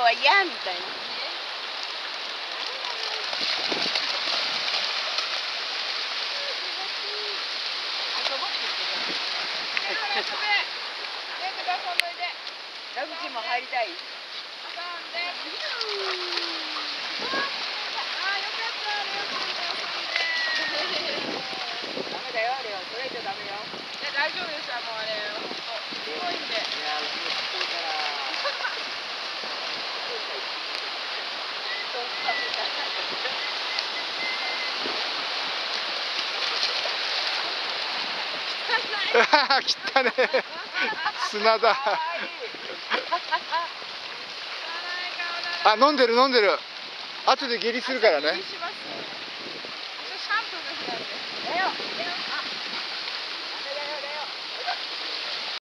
顔は嫌みたいな。ラグチも入りたい。ダメだよ、レオ。それ以上ダメよ。大丈夫ですよ、もうあれ、本当。すごいんで。いや、もうきついから。そうさせたら 汚ね砂だ。あ飲んでる飲んでる。後で下痢するからね。シャンプーの日なんで。